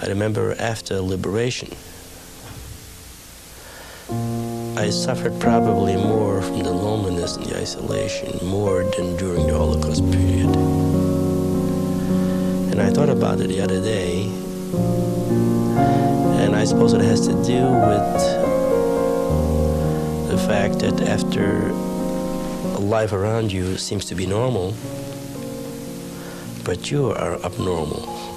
I remember after liberation, I suffered probably more from the loneliness and the isolation more than during the Holocaust period. And I thought about it the other day, and I suppose it has to do with the fact that after life around you seems to be normal, but you are abnormal.